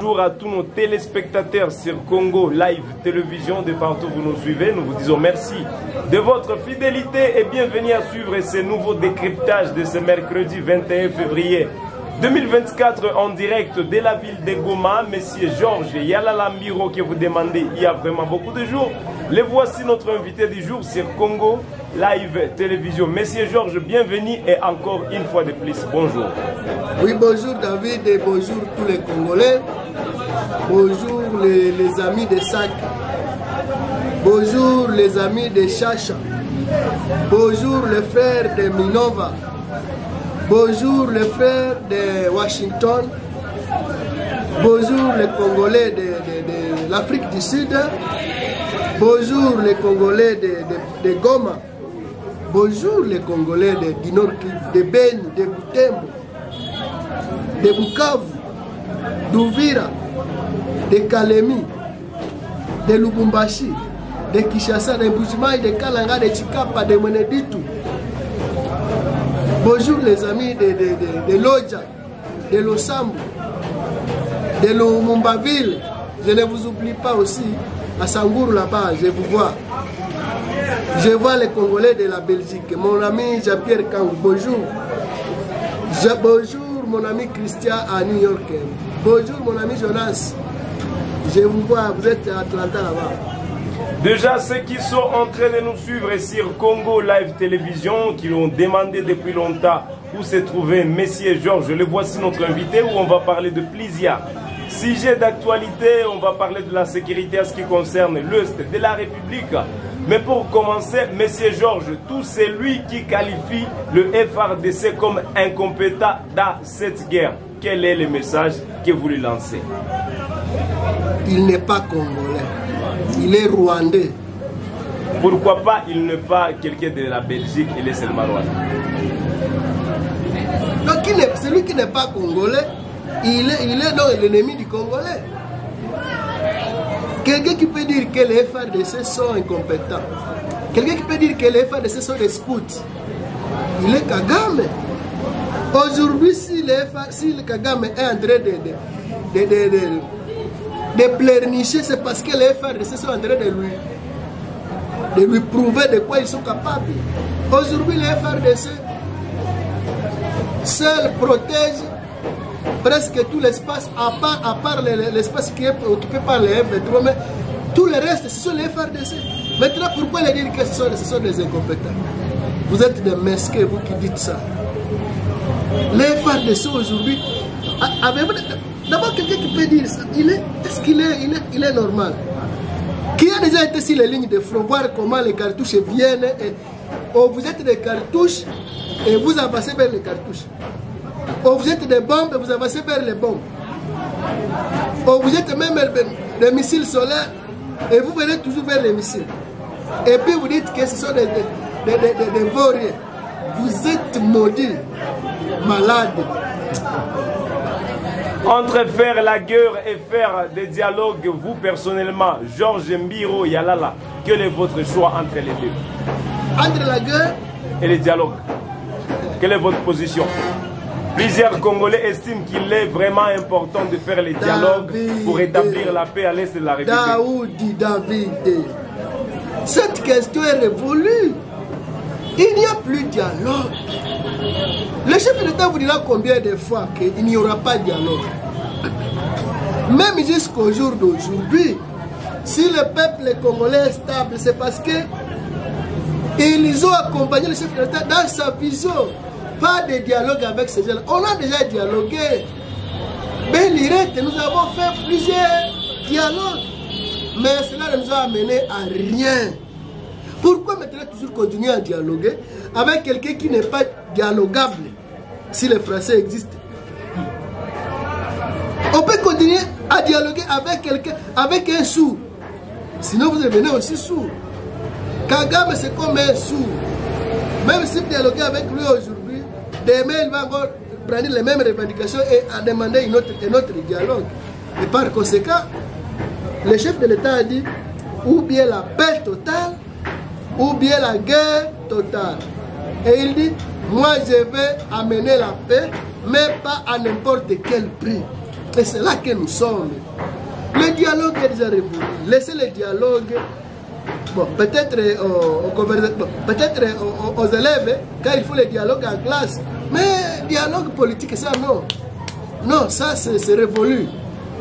Bonjour à tous nos téléspectateurs sur Congo Live Télévision de partout où vous nous suivez. Nous vous disons merci de votre fidélité et bienvenue à suivre ce nouveau décryptage de ce mercredi 21 février 2024 en direct de la ville de Goma. Monsieur Georges Yalalambiro que vous demandez il y a vraiment beaucoup de jours. Le voici notre invité du jour sur Congo Live Télévision. Monsieur Georges, bienvenue et encore une fois de plus, bonjour. Oui, bonjour David et bonjour tous les Congolais. Bonjour les, les amis de SAC. Bonjour les amis de Chacha. Bonjour les frères de Minova. Bonjour les frères de Washington. Bonjour les Congolais de, de- de l'Afrique du Sud. Bonjour les Congolais de, de- de Goma. Bonjour les Congolais de, du Nord Kivu, de Beni, de Butembo, de Bukavu, d'Uvira, de Kalemi, de Lubumbashi, de Kinshasa, de Mbujimayi, de Kalanga, de Chikapa, de Mweneditu. Bonjour les amis de, de, de, Lodja, de Losambu, de Lumumbaville. Je ne vous oublie pas aussi à Sangourou là-bas, je vous vois. Je vois les Congolais de la Belgique. Mon ami Jean-Pierre Kang, bonjour. Bonjour mon ami Christian à New York. Bonjour mon ami Jonas. Je vous vois, vous êtes à Atlanta là-bas. Déjà, ceux qui sont en train de nous suivre sur Congo Live Télévision, qui l'ont demandé depuis longtemps où se trouvait Messier Georges, le voici notre invité où on va parler de plusieurs sujets d'actualité. On va parler de la sécurité à ce qui concerne l'Est de la République. Mais pour commencer, Messier Georges, tout c'est lui qui qualifie le FRDC comme incompétent dans cette guerre. Quel est le message que vous lui lancez? Il n'est pas congolais. Il est rwandais. Pourquoi pas il n'est pas quelqu'un de la Belgique, il est seulement rwandais Donc il n'est- celui qui n'est pas congolais, il est, il est donc l'ennemi du congolais. Quelqu'un qui peut dire que les FRDC sont incompétents. Quelqu'un qui peut dire que les FRDC sont des scouts. Il est Kagame. Aujourd'hui, si, les FR si le Kagame est en train de, de, de, de, de- pleurnicher, c'est parce que les FRDC sont en train de lui, de lui prouver de quoi ils sont capables. Aujourd'hui, les FRDC seul protège presque tout l'espace, à part, à part le- l'espace qui est occupé par les F-23, mais tout le reste, ce sont les FRDC. Maintenant, pourquoi les dire que ce sont, des incompétents? Vous êtes des mesquins, vous qui dites ça. Les FRDC aujourd'hui, d'abord quelqu'un qui peut dire ça, il est, est-ce qu'il est, il est, il est normal? Qui a déjà été sur les lignes de front, voir comment les cartouches viennent. Et, oh, vous êtes des cartouches et vous avancez vers les cartouches. Oh, vous êtes des bombes et vous avancez vers les bombes. Oh, vous êtes même des, missiles solaires et vous venez toujours vers les missiles. Et puis vous dites que ce sont des, des, des- des vauriens. Vous êtes maudits, malades. Entre faire la guerre et faire des dialogues, vous personnellement, Georges Mbiro Yalala, quel est votre choix entre les deux? Entre la guerre, et les dialogues Quelle est votre position? Plusieurs Congolais estiment qu'il est vraiment important de faire les dialogues David. pour établir la paix à l'est de la République. Daoudi David. Cette question est révolue. Il n'y a plus de dialogue. Le chef d'État vous dira combien de fois qu'il n'y aura pas de dialogue. Même jusqu'au jour d'aujourd'hui, si le peuple congolais est stable, c'est parce que ils ont accompagné le chef d'État dans sa vision. Pas de dialogue avec ces gens. On a déjà dialogué. Ben nous avons fait plusieurs dialogues. Mais cela ne nous a amené à rien. Pourquoi maintenant toujours continuer à dialoguer avec quelqu'un qui n'est pas dialogable si le français existe? On peut continuer à dialoguer avec quelqu'un, avec un sourd. Sinon vous devenez aussi sourd. Kagame c'est comme un sourd. Même si vous dialoguez avec lui aujourd'hui, demain il va encore prendre les mêmes revendications et à demander autre, un autre dialogue. Et par conséquent, le chef de l'État a dit ou bien la paix totale, ou bien la guerre totale. Et il dit, moi je vais amener la paix, mais pas à n'importe quel prix. Et c'est là que nous sommes. Le dialogue est déjà révolu. Laissez le dialogue bon, peut-être euh, euh, aux, aux élèves quand il faut le dialogue en classe. Mais dialogue politique, ça non. Non, ça c'est révolu.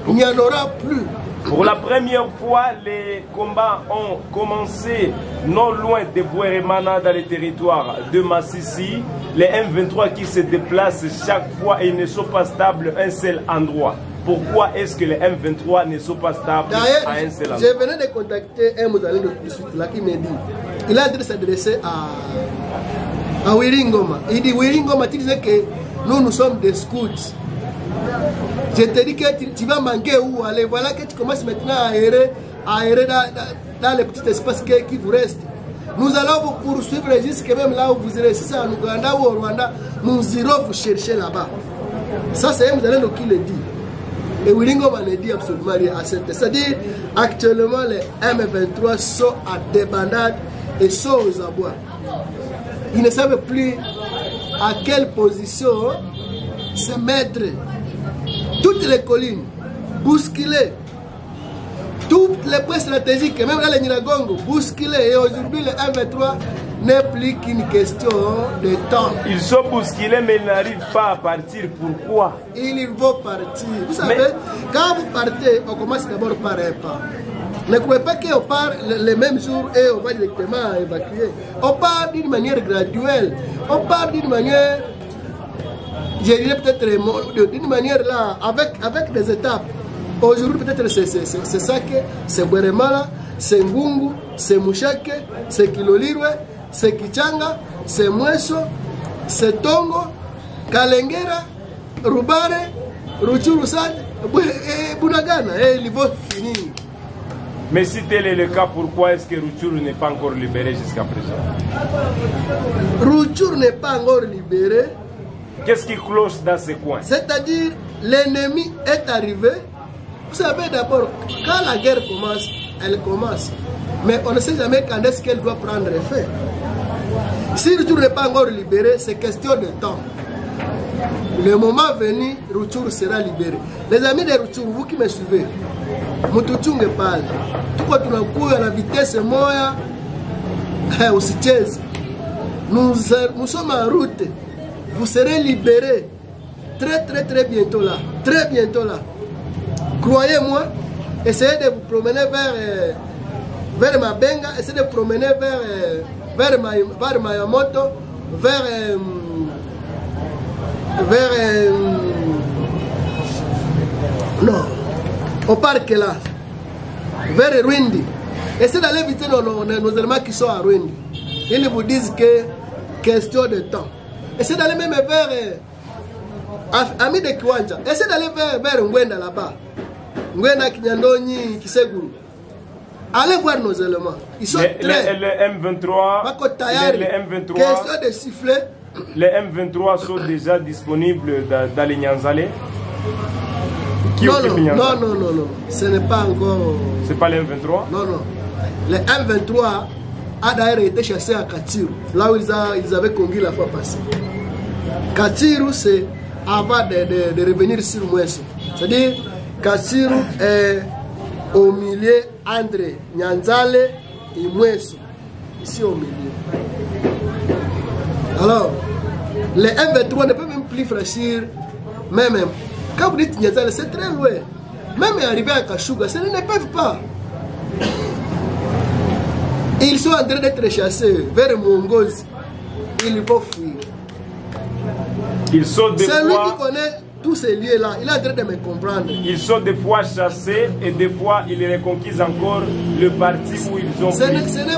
Il n'y en aura plus. Pour la première fois, les combats ont commencé non loin de Boueremana dans les territoires de Massissi. Les M23 qui se déplacent chaque fois et ne sont pas stables à un seul endroit. Pourquoi est-ce que les M23 ne sont pas stables à un seul endroit? je venais de contacter un Mouzalin de là qui m'a dit il a de s'adresser à, à Wiringoma. Il dit Wiringoma, tu disais que nous, nous sommes des scouts. Je te dis que tu, vas manquer où aller. Voilà que tu commences maintenant à errer, à errer dans, les petits espaces qui, vous restent. Nous allons vous poursuivre jusqu'à même là où vous irez. Si c'est en Ouganda ou au Rwanda, nous irons vous chercher là-bas. Ça, c'est Mouzalin qui le dit. Et Wiringoma ne dit absolument rien à cette. C'est-à-dire, actuellement, les M23 sont à débandade et sont aux abois. Ils ne savent plus à quelle position se mettre. Toutes les collines, bousculées. Toutes les points stratégiques, même là, les Niragongo, bousculés. Et aujourd'hui, le M23 n'est plus qu'une question de temps. Ils sont bousculés mais ils n'arrivent pas à partir. Pourquoi? Il faut partir. Vous savez, Mais- quand vous partez, on commence d'abord par un pas. Ne croyez pas qu'on part le, le même jour et on va directement évacuer. On part d'une manière graduelle. On part d'une manière, dirais peut-être d'une manière là, avec, avec des étapes. Aujourd'hui, peut-être c'est c'est- c'est- c'est ça que c'est Bweremala, c'est Ngungu, c'est Mushake, c'est Kilolirwe, c'est Kichanga, c'est Mweso, c'est Tongo, Kalengera, Rubare, Ruchurusad, Bunagana. Et il va finir. Mais si tel est le cas, pourquoi est-ce que Rutshuru n'est pas encore libéré jusqu'à présent? Ruchur n'est pas encore libéré. Qu'est-ce qui cloche dans ces coins C'est-à-dire, l'ennemi est arrivé. Vous savez d'abord, quand la guerre commence, elle commence. Mais on ne sait jamais quand est-ce qu'elle doit prendre effet. Si Ruchur n'est pas encore libéré, c'est question de temps. Le moment venu, Ruchur sera libéré. Les amis de Ruchur, vous qui me suivez, mtuchunge pale. Tuko tunakuya na vitesse moya, eh, usicheze. Nous, nous sommes en route. Vous serez libérés très très très bientôt là. Très bientôt là. Croyez-moi, essayez de vous promener vers, euh, vers essayez de vous promener vers, euh, vers, Ma- Mayamoto, vers, euh, vers euh, non, au parc là, vers Rwindi. Essayez d'aller visiter nos, nos, qui sont à Rwindi. Ils vous disent que question de temps. Essayez d'aller même vers euh, Ami de Kiwanja. Essayez d'aller vers, vers Ngwenda là-bas. Ngwenda, Kinyandoni, Kiseguru. Allez voir nos éléments. Ils sont les, très. les- les M23, Wako les, tayari. les M23, Question de siffler. les M23 sont déjà disponibles dans, dans les Nyanzale. Qui Non, non, non, non, non, non. Ce n'est pas encore. C'est pas les M23 Non, non. Le M23 a d'ailleurs été chassé à Katiru, là où ils, a- ils avaient conduit la fois passée. Katiru, c'est avant de, de- de revenir sur Mweso. C'est-à-dire, Katiru est au milieu entre Nyanzale et Mweso. Ici au milieu. Alors, les M23 ne peuvent même plus franchir, même. Quand vous dites Nyanzale, c'est très loin. Même arriver à Kashuga, ce ne peuvent pas. Ils sont en train d'être chassés vers Mongozi. Ils vont fuir. Ils sont des C'est lui qui connaît tous ces lieux-là. Il est en train de me comprendre. ils sont des fois chassés et des fois ils reconquisent encore le parti où ils ont pris.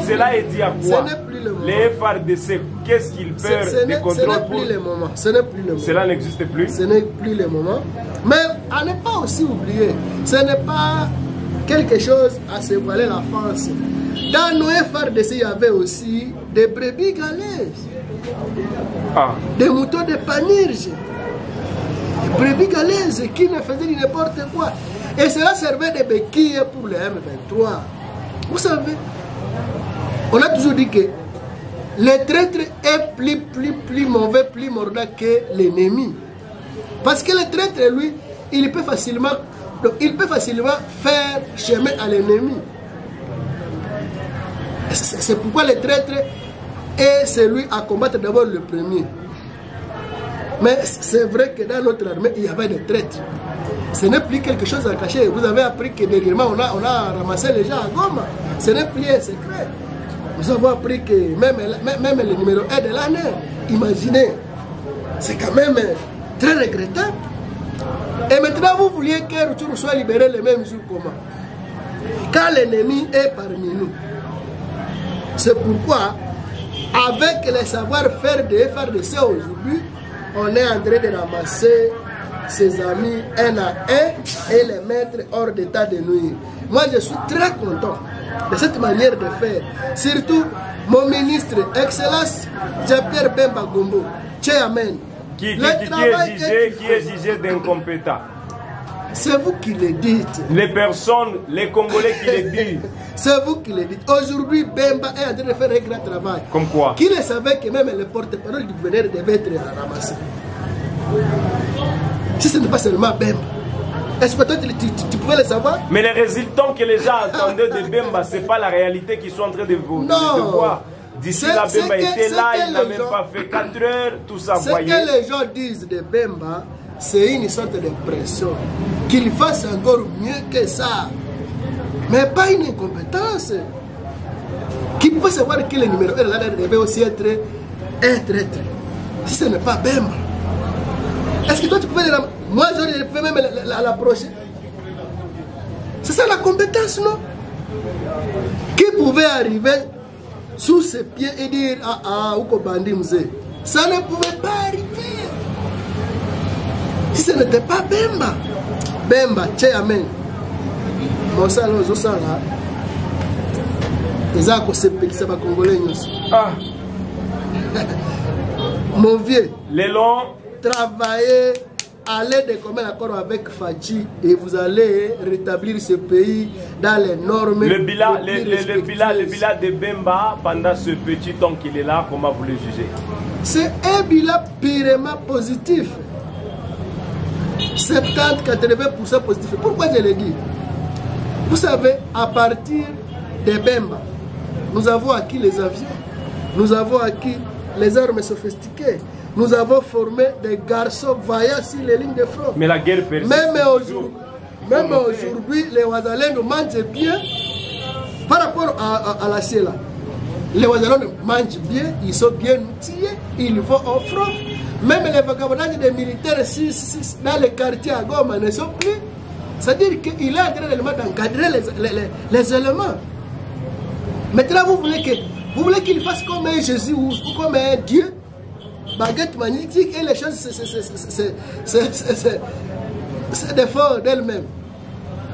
Cela est dit à quoi? plus le. Les FRDC, qu'est-ce qu'ils perdent ce des n'est ce plus le moment. Ce n'est plus le moment. Cela n'existe plus. Ce n'est plus le moment. Mais à ne pas aussi oublier, ce n'est pas quelque chose à se voiler la face. Dans nos FRDC, il y avait aussi des brebis galaises. Ah, des moutons de panurge, des brebis qui ne faisaient n'importe quoi. Et cela servait de béquille pour le M23. Vous savez, on a toujours dit que le traître est plus, plus, plus mauvais, plus mordant que l'ennemi. Parce que le traître, lui, il peut facilement, donc, il peut facilement faire chemin à l'ennemi. C'est pourquoi le traître est celui à combattre d'abord le premier. Mais c'est vrai que dans notre armée, il y avait des traîtres. Ce n'est plus quelque chose à cacher. Vous avez appris que dernièrement, on a, on a ramassé les gens à Goma. Ce n'est plus un secret. Nous avons appris que même, le numéro 1 de l'année, imaginez, c'est quand même très regrettable. Et maintenant, vous vouliez que Rutshuru soit libéré le même jour comment Quand l'ennemi est parmi nous. C'est pourquoi, avec le savoir-faire de FRDC aujourd'hui, on est en train de ramasser ses amis un à un et les mettre hors d'état de nuire. Moi, je suis très content de cette manière de faire. Surtout, mon ministre, Excellence, Jean-Pierre Bemba Gombo, Chairman. Qui, qui, qui- qui est jugé, qui est jugé d'incompétent C'est vous qui le dites. Les personnes, les Congolais qui le disent. C'est vous qui le dites. Aujourd'hui, Bemba est en train de faire un grand travail. Comme quoi? Qui le savait que même le porte-parole du gouverneur devait être ramassé Si ce n'est pas seulement Bemba, est-ce que toi tu, tu- tu- tu pouvais le savoir? Mais les résultats que les gens attendaient de Bemba, c'est pas la réalité qu'ils sont en train de, vous, Non. de voir. D'ici là, Bemba était là, il n'a même gens- pas fait 4 heures, tout ça, Ce voyez. que les gens disent de Bemba, c'est une sorte de pression. Qu'il fasse encore mieux que ça. Mais pas une incompétence. Qui peut savoir que le numéro 1 là devait aussi être un traître? Si ce n'est pas Bemba. Est-ce que toi tu pouvais ram- Moi je pouvais même la- la- l'approcher. C'est ça la compétence, non? Qui pouvait arriver sous ses pieds et dire Ah ah, Uko Bandi Ça ne pouvait pas arriver. Si ce n'était pas Bemba. Bemba, tche amen. mosala ozosala eza kosepelisa bakongolais nyonso. Ah, mon vieux. Les longs, travaillez allez de commun accord avec Fachi et vous allez rétablir ce pays dans les normes le bilan, le, le- le bilan, le bilan de Bemba pendant ce petit temps qu'il est là, comment vous le jugez? C'est un bilan purement positif. 70-80% positif. Pourquoi je le dis Vous savez, à partir de Bemba, nous avons acquis les avions, nous avons acquis les armes sophistiquées, nous avons formé des garçons vaillants sur les lignes de front. Mais la guerre persiste. Même aujourd'hui, même aujourd'hui, les Ouazalendo mangent bien par rapport à, à- à la CELA. Les Ouazalendo mangent bien, ils sont bien outillés, ils vont au front. Même les vagabondages des militaires dans les quartiers à Goma ne sont plus. C'est-à-dire qu'il est en train d'encadrer les, les, les, les, éléments. Maintenant, vous voulez que vous voulez qu'il fasse comme un Jésus ou comme un Dieu, baguette magnétique, et les choses se défendent d'elles-mêmes.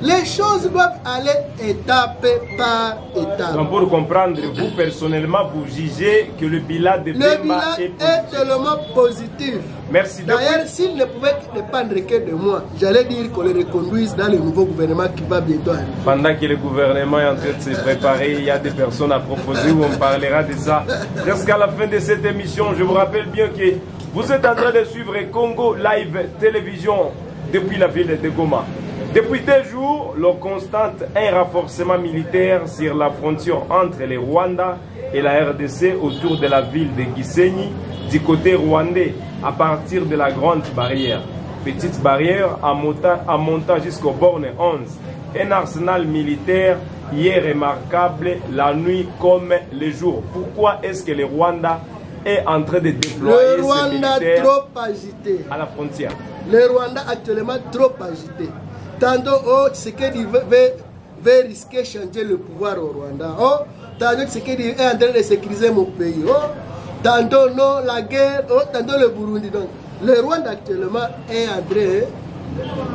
Les choses doivent aller étape par étape. Donc pour comprendre, vous personnellement, vous jugez que le bilan de Le bilan est est tellement positif. Merci. D'ailleurs, s'il ne pouvait dépendre que de moi, j'allais dire qu'on le reconduise dans le nouveau gouvernement qui va bientôt arriver. Pendant que le gouvernement est en train de se préparer, il y a des personnes à proposer où on parlera de ça. Jusqu'à la fin de cette émission, je vous rappelle bien que vous êtes en train de suivre Congo Live Télévision depuis la ville de Goma. Depuis deux jours, l'on constate un renforcement militaire sur la frontière entre le Rwanda et la RDC autour de la ville de Gisenyi du côté rwandais à partir de la grande barrière. Petite barrière en montant, en montant jusqu'au borne 11 un arsenal militaire y est remarquable la nuit comme le jour. Pourquoi est-ce que le Rwanda est en train de déployer Le Rwanda militaires trop agité. à la frontière? Le Rwanda actuellement trop agité. Tantôt, oh, Tshisekedi veut, veut, veut risquer changer le pouvoir au Rwanda. Oh, tantôt Tshisekedi est en train de sécuriser mon pays. Oh, tantôt non, la guerre. Oh, tantôt le Burundi. Donc, le Rwanda actuellement est en train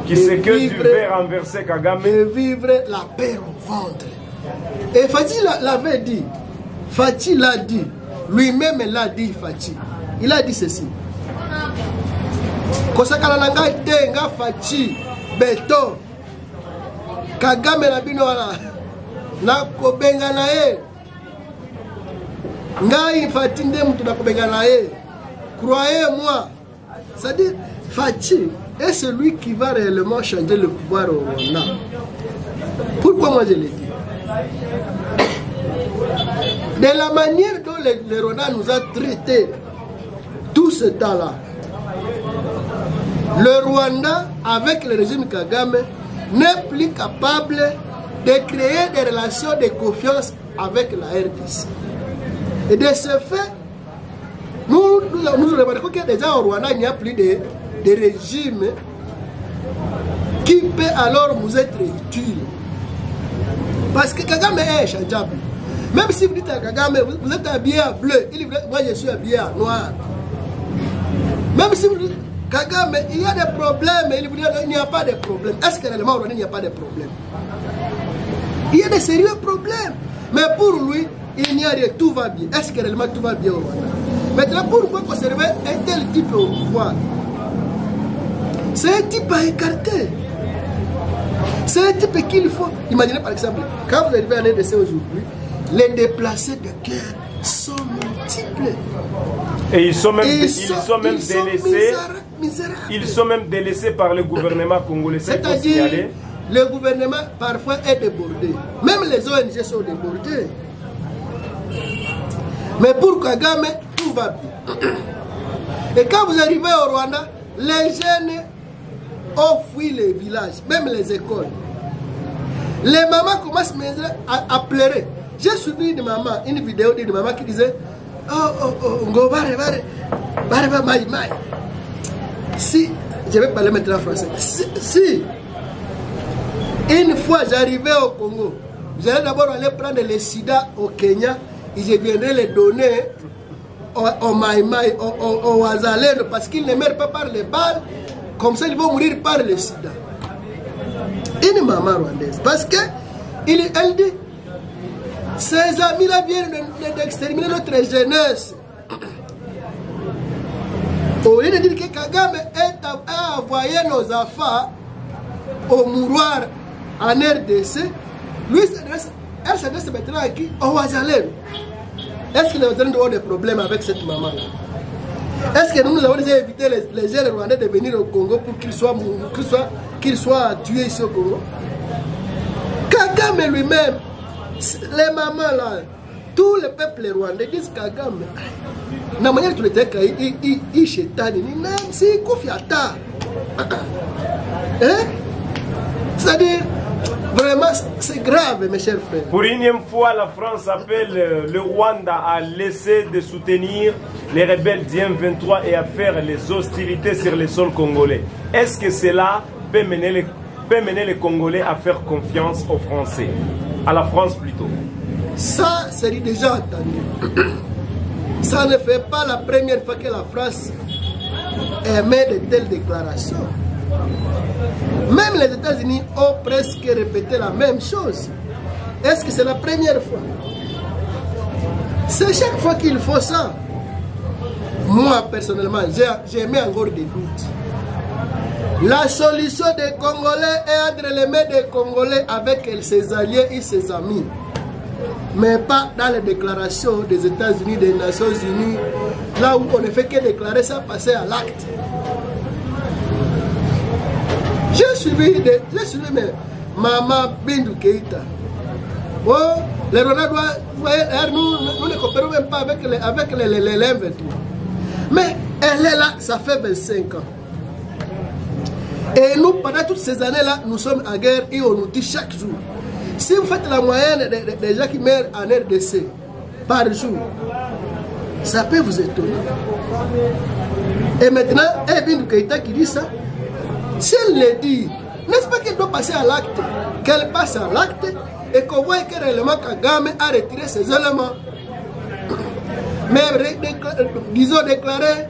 Qui sait que tu vivre- veux renverser Kagame de vivre la paix au ventre. Et Fatih l'a- l'avait dit. Fatih l'a dit. Lui-même l'a dit, Fatih. Il a dit ceci. kosakana na ngai te nga faci beto. Kagame na bino wana nakobenga na ye. Ngai fati nde moto nakobenga na ye. Croye moi. Cestadire faci est celui qui va réellement changer le pouvoir au Rwanda. Pourquoi moi je le dis? De la manière dont le, le Rwanda nous a traités tout ce temps-là, le Rwanda, avec le régime Kagame, n'est plus capable de créer des relations de confiance avec la RDC. Et de ce fait, nous, nous, remarquons que déjà au Rwanda, il n'y a plus de, régime qui peut alors nous être utile. Parce que Kagame est inchangeable. Même si vous dites à Kagame, vous, êtes habillé en bleu, il moi je suis habillé en noir. Même si vous dites, Kagame, il y a des problèmes, il vous dit, il n'y a pas de problème. Est-ce que réellement au Rwanda, il n'y a pas de problème? Il y a des sérieux problèmes. Mais pour lui, il n'y a rien, tout va bien. Est-ce que réellement tout va bien au Rwanda? Maintenant, pourquoi conserver un tel type au pouvoir C'est un type à écarter. C'est un type qu'il faut. Imaginez par exemple, quand vous arrivez à l'RDC aujourd'hui, les déplacés de guerre sont multiples. Et ils sont même, Et ils sont, même ils délaissés. Misérables. Ils sont même délaissés par le gouvernement congolais. C'est-à-dire, le gouvernement parfois est débordé. Même les ONG sont débordées. Mais pour Kagame, tout va bien. Et quand vous arrivez au Rwanda, les jeunes ont fui les villages, même les écoles. Les mamans commencent à, à pleurer. J'ai suivi une maman, une vidéo d'une maman qui disait Oh, oh, oh, ngo bare, bare, bare, bare. Si, je vais parler maintenant en français. Si, si une fois j'arrivais au Congo, j'allais d'abord aller prendre le sida au Kenya et je viendrais les donner au, au Maïmaï, au, au, au Wazalendo, parce qu'ils ne meurent pas par les balles, comme ça ils vont mourir par le sida. Une maman rwandaise, parce que il, elle dit, ces amis-là viennent de- de- d'exterminer notre jeunesse. Au lieu de dire que Kagame est a envoyé nos enfants au mouroir en RDC, lui, elle s'adresse maintenant à qui? Au Wazalem. Est-ce que les Wazalem ont des problèmes avec cette maman-là? Est-ce que nous, avons déjà évité les, jeunes Rwandais de venir au Congo pour qu'ils soient, soient tués ici au Congo? Kagame lui-même, les mamans là, tout le peuple rwandais disent Kagame. Na manière tuliteka hii hii- hii shetani ni nani? Si kufi hata. Hein? C'est-à-dire, vraiment, c'est grave, mes chers frères. Pour une énième fois, la France appelle euh, le Rwanda à laisser de soutenir les rebelles du M23 et à faire les hostilités sur le sol congolais. Est-ce que cela peut mener, les, peut mener les Congolais à faire confiance aux Français? À la France plutôt. Ça, c'est déjà entendu. Ça ne fait pas la première fois que la France émet de telles déclarations. Même les États-Unis ont presque répété la même chose. Est-ce que c'est la première fois? C'est chaque fois qu'il faut ça. Moi, personnellement, j'ai mis encore des doutes. La solution des Congolais est entre les mains des Congolais avec ses alliés et ses amis mais pas dans les déclarations des États-Unis, des Nations Unies, là où on ne fait que déclarer ça, passer à l'acte. J'ai suivi, j'ai suivi Maman Bindou Keïta. Oh, les hein, nous, nous ne coopérons même pas avec les, avec les, les, les, les M23. Mais elle est là, ça fait 25 ans. Et nous, pendant toutes ces années-là, nous sommes en guerre et on nous dit chaque jour. Si vous faites la moyenne des, gens qui meurent en RDC par jour, ça peut vous étonner. Et maintenant, Ebin Keïta qui dit ça, si elle le dit, n'est-ce pas qu'elle doit passer à l'acte Qu'elle passe à l'acte et qu'on voit que réellement Kagame a retiré ses éléments. Mais décla- disons déclarer,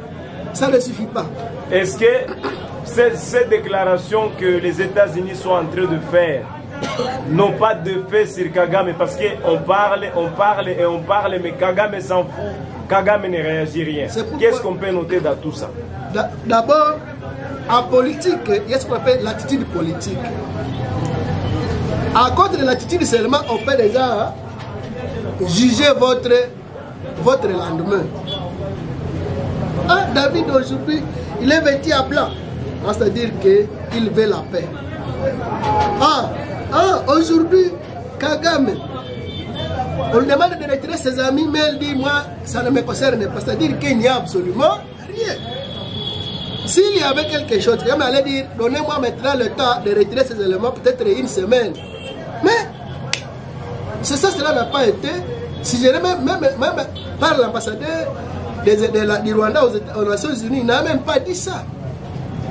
ça ne suffit pas. Est-ce que ces déclarations que les États-Unis sont en train de faire n'ont pas de fait sur Kagame Parce qu'on parle, on parle et on parle, mais Kagame s'en fout. Kagame ne réagit rien. Qu'est-ce qu'on peut noter dans tout ça? D'a- D'abord, en politique, il y a ce qu'on appelle l'attitude politique. À cause de l'attitude seulement, on peut déjà juger votre, votre lendemain. Ah, David aujourd'hui, il est vêtu à blanc. Hein, C'est-à-dire qu'il veut la paix. Ah, ah aujourd'hui, Kagame, on lui demande de retirer ses amis, mais elle dit, moi, ça ne me concerne pas. C'est-à-dire qu'il n'y a absolument rien. S'il y avait quelque chose, Kagame allait dire, donnez-moi maintenant le temps de retirer ces éléments, peut-être une semaine. Mais, c'est ça, cela n'a pas été. Si même, même, même par l'ambassadeur du Rwanda aux, aux Nations Unies, il n'a même pas dit ça.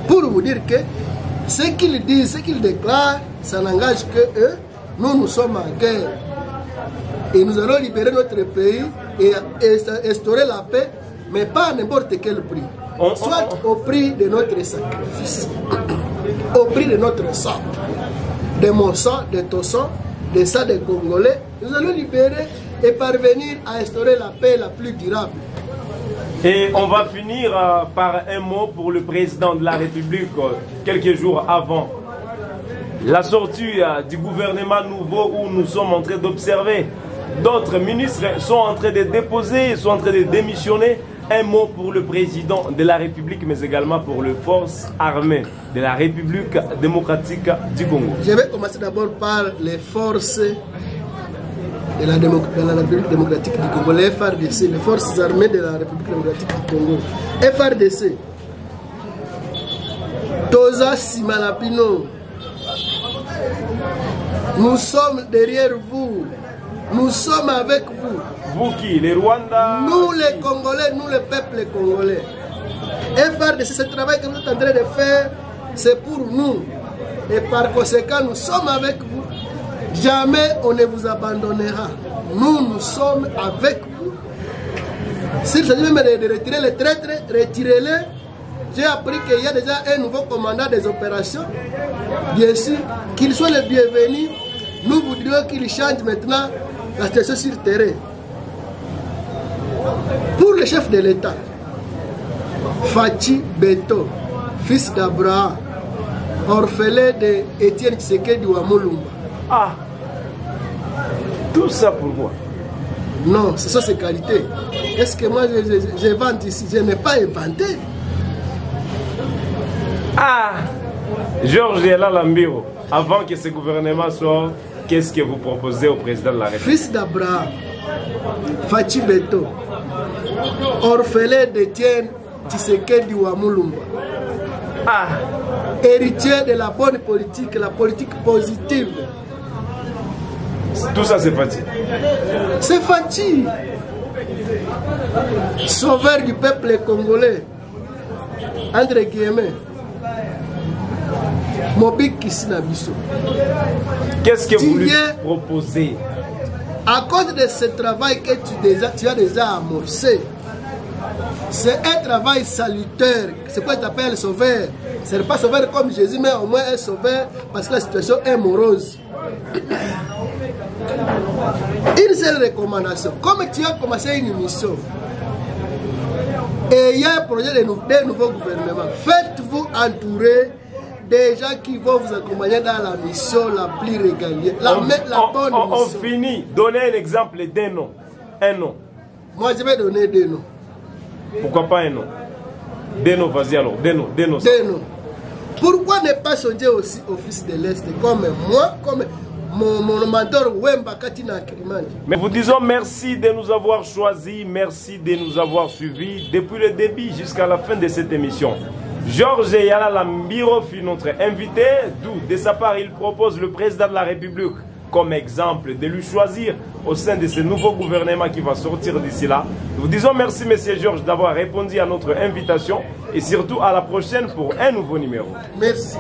Pour vous dire que ce qu'ils disent, ce qu'ils déclarent, ça n'engage que eux. Nous, nous sommes en guerre. Et nous allons libérer notre pays et instaurer la paix, mais pas à n'importe quel prix. Soit au prix de notre sacrifice, au prix de notre sang, de mon sang, de ton sang, de ça des Congolais. Nous allons libérer et parvenir à instaurer la paix la plus durable. Et on va finir euh, par un mot pour le président de la République euh, quelques jours avant la sortie euh, du gouvernement nouveau où nous sommes en train d'observer. D'autres ministres sont en train de déposer, sont en train de démissionner. Un mot pour le président de la République, mais également pour les forces armées de la République démocratique du Congo. Je vais commencer d'abord par les forces de la, de la République démocratique du Congo, les FRDC, les forces armées de la République démocratique du Congo. FRDC, Toza Simalapino, nous sommes derrière vous, nous sommes avec vous. Vous qui Les Rwandais Nous les Congolais, nous le peuple congolais. FRDC, ce travail que vous êtes en train de faire, c'est pour nous. Et par conséquent, nous sommes avec vous. Jamais on ne vous abandonnera. Nous, nous sommes avec vous. S'il s'agit même de, de retirer les traîtres, retirez-les. J'ai appris qu'il y a déjà un nouveau commandant des opérations. Bien sûr, qu'il soit le bienvenu. Nous voudrions qu'il change maintenant la situation sur le terrain. Pour le chef de l'État, Fachi Beto, fils d'Abraham, orphelin de Étienne Tshisekedi Wamulumba. Ah Tout ça pour moi. Non, ce sont ses qualités. Est-ce que moi je, je, je vante ici Je n'ai pas inventé. Ah Georges Ella Lambiro, avant que ce gouvernement sorte, qu'est-ce que vous proposez au président de la République Fils d'Abraham, Fachi Beto, orphelin d'Étienne Tshisekedi Wamulumba. Ah Héritier de la bonne politique, la politique positive. Tout ça c'est parti. C'est Fachi, sauveur du peuple congolais, entre guillemets. Mobik Kisinabiso. Qu'est-ce que vous lui proposez À cause de ce travail que tu, déjà- tu as déjà amorcé, c'est un travail salutaire. C'est quoi tu appelles sauveur Ce n'est pas sauveur comme Jésus, mais au moins un sauveur parce que la situation est morose. Une seule recommandation. Comme tu as commencé une mission, et il y a un projet de nou- d'un nouveau gouvernement, faites-vous entourer des gens qui vont vous accompagner dans la mission la plus régalienne, la, on, me- la on- bonne on- on mission. finit. Donnez un exemple d'un nom. Un nom. Moi, je vais donner des noms. Pourquoi pas un nom? Des noms, vas-y alors. Des noms, des noms. Des noms. Pourquoi ne pas changer aussi au fils de l'Est? Comme moi, comme mon, mon mentor Wemba Katina Kirimani Mais vous disons merci de nous avoir choisis, merci de nous avoir suivis depuis le début jusqu'à la fin de cette émission. Georges Yala Lambiro fut notre invité, d'où de sa part il propose le président de la République comme exemple de lui choisir au sein de ce nouveau gouvernement qui va sortir d'ici là. Nous vous disons merci Monsieur Georges d'avoir répondu à notre invitation et surtout à la prochaine pour un nouveau numéro. Merci.